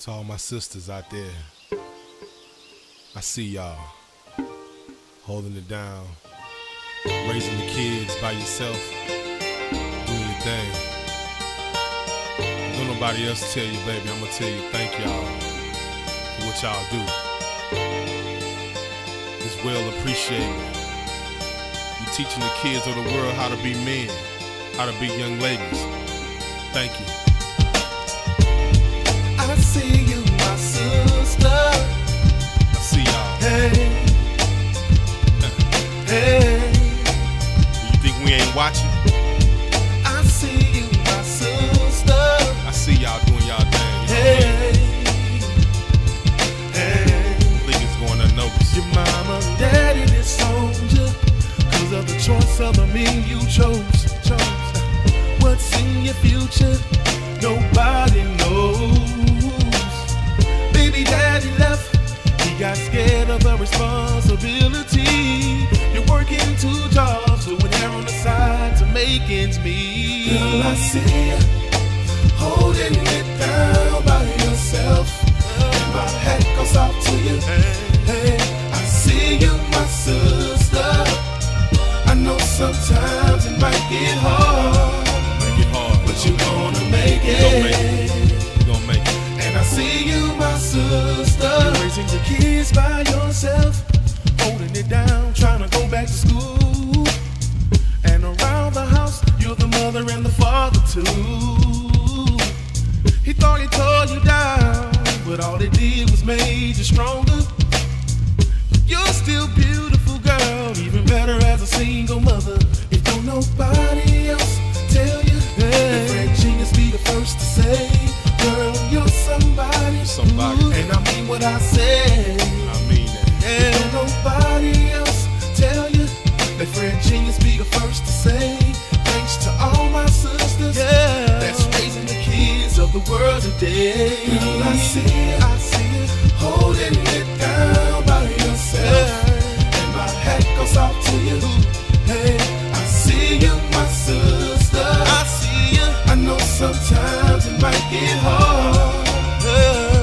To all my sisters out there, I see y'all holding it down, raising the kids by yourself, doing your thing. Don't nobody else tell you, baby. I'm gonna tell you, thank y'all for what y'all do. It's well appreciated. You're teaching the kids of the world how to be men, how to be young ladies. Thank you. I see you, my sister. I see y'all. Hey, hey. You think we ain't watching? I see you, my sister. I see y'all doing y'all thing. You know what I Hey, hey. think it's going unnoticed. Your mama daddy disowned you Cause of the choice of the you chose, chose. What's in your future? Nobody knows. Responsibility. You're working two jobs, doing hair on the side to make ends meet. Girl, I see you holding it down by yourself. And my hat goes off to you. Too. He thought he tore you down, but all they did was made you stronger. You're still beautiful, girl, even better as a single mother. If don't nobody sometimes it might get hard,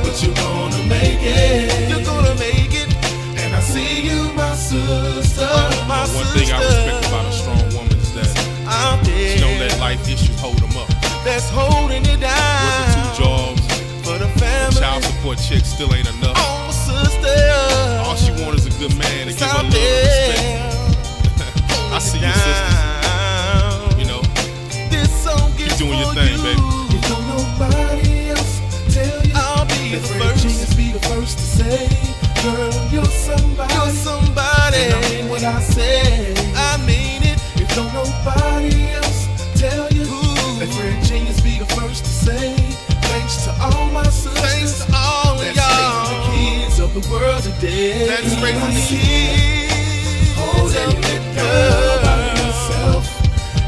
but you're gonna make it. You're gonna make it. And I see you, my sister. My One thing I respect about a strong woman is that out there. she don't let life issues hold them up. that's holding it down child support check still ain't enough. Oh, sister. All she want is a good man to give her love respect. I see you, sisters. You know, This song is doing your thing, you. baby. If don't nobody else tell you, I'll be the first. first. be the first to say, girl, you're somebody. You're somebody. And I mean what I say. World today. That's raising I the see kids. Holding it the by world. yourself.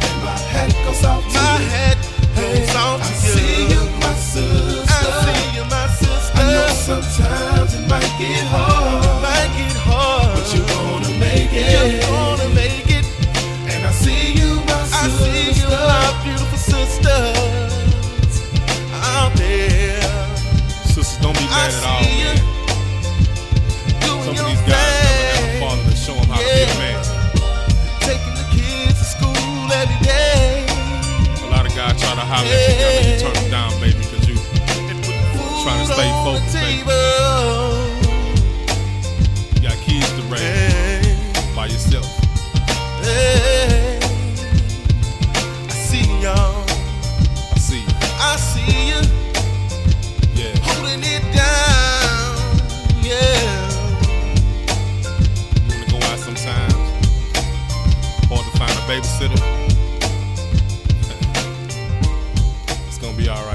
And my hat goes off to My you. hat Hey, goes off I to see you. you, my sister. I see you, my sister. I know sometimes it might get hard, Might get hard. but you're gonna make You're gonna make it. And I see you, my I see you, my beautiful sisters out there. sisters don't be I mad at all, to holler at you, you turn them down, baby, because you Trying to stay focused, baby. be all right.